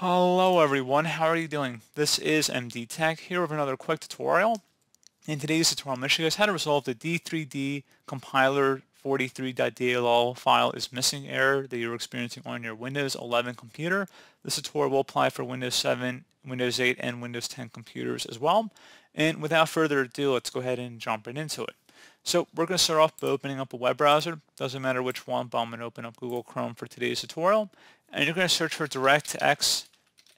Hello everyone, how are you doing? This is MD Tech here with another quick tutorial. In today's tutorial, I'm going to show you guys how to resolve the D3D compiler 43.dll file is missing error that you're experiencing on your Windows 11 computer. This tutorial will apply for Windows 7, Windows 8, and Windows 10 computers as well. And without further ado, let's go ahead and jump right into it. So we're going to start off by opening up a web browser. Doesn't matter which one, but I'm going to open up Google Chrome for today's tutorial. And you're going to search for DirectX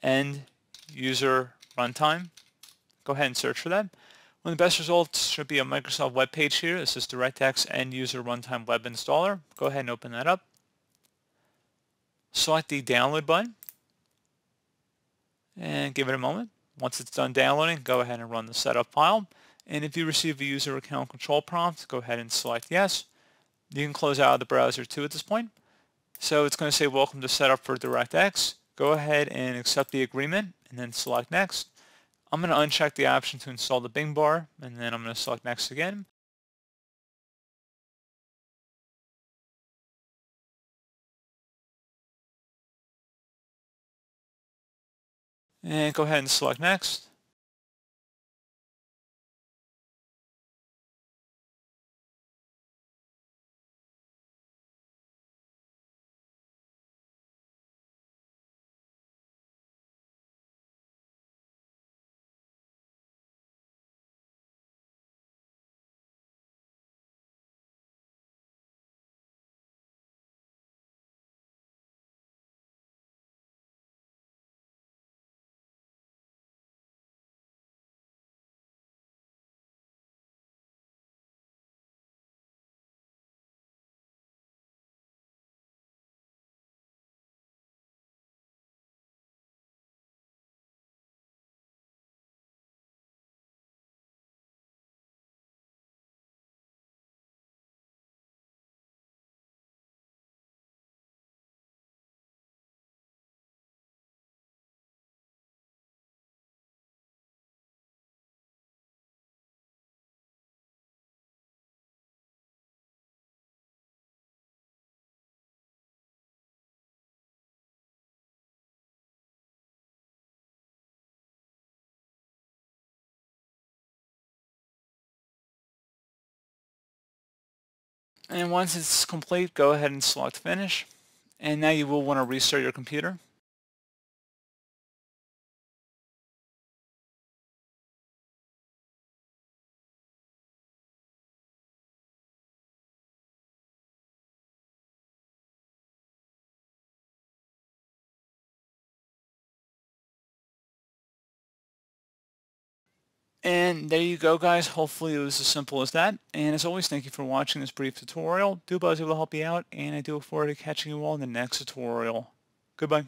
end user runtime. Go ahead and search for that. One of the best results should be a Microsoft web page here. This is DirectX end user runtime web installer. Go ahead and open that up. Select the download button and give it a moment. Once it's done downloading, go ahead and run the setup file. And if you receive a user account control prompt, go ahead and select yes. You can close out of the browser too at this point. So it's going to say welcome to setup for DirectX go ahead and accept the agreement and then select next. I'm going to uncheck the option to install the Bing bar and then I'm going to select next again. And go ahead and select next. And once it's complete, go ahead and select finish. And now you will want to restart your computer. And there you go guys, hopefully it was as simple as that. And as always, thank you for watching this brief tutorial. Do I was able to help you out, and I do look forward to catching you all in the next tutorial. Goodbye.